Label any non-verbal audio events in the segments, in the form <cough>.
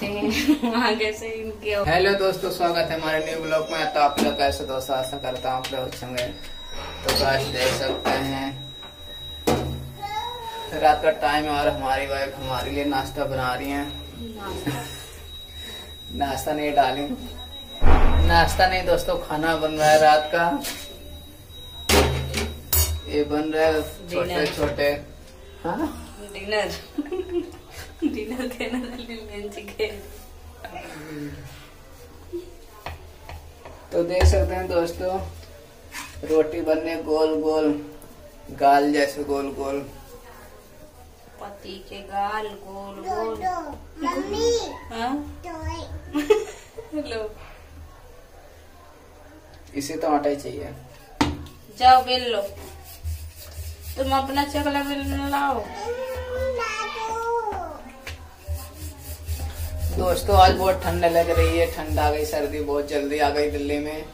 करते हैं। <laughs> आगे से इनके हेलो दोस्तों स्वागत है हमारे न्यू ब्लॉग में। तो आप लोग कैसे दोस्तों आशा करता हूँ आप लोग होंगे। तो आज देख सकते हैं। रात का टाइम है और हमारी वाइफ हमारे लिए नाश्ता बना रही हैं। <laughs> नाश्ता? नहीं डाली। नाश्ता नहीं दोस्तों खाना बन रहा है रात का। ये बन रहा है छोटे छोटे हाँ? <laughs> डिनर डिनर देना तो देख सकते हैं दोस्तों रोटी बनने गोल गोल गाल जैसे गोल गोल। पति के गाल गोल गोल। मम्मी। हाँ? हेलो इसे तो आटा ही चाहिए। जाओ बेल लो। तुम अपना चकला बेल लाओ। दोस्तों आज बहुत ठंड लग रही है ठंड आ गई सर्दी बहुत जल्दी आ गई दिल्ली में।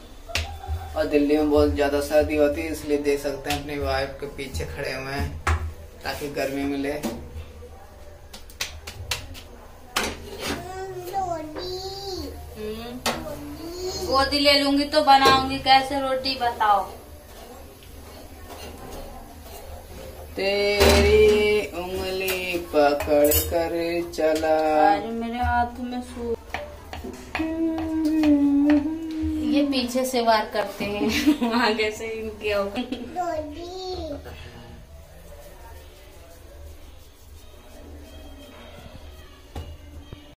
और दिल्ली में बहुत ज़्यादा सर्दी होती है इसलिए देख सकते हैं अपनी वाइफ के पीछे खड़े हुए हैं ताकि गर्मी मिले। हम्म, गोदी ले लूँगी तो बनाऊँगी कैसे रोटी बताओ? उंगली पकड़ कर चला। मेरे हाथ में सू ये पीछे से वार करते हैं। <laughs> आगे से इनके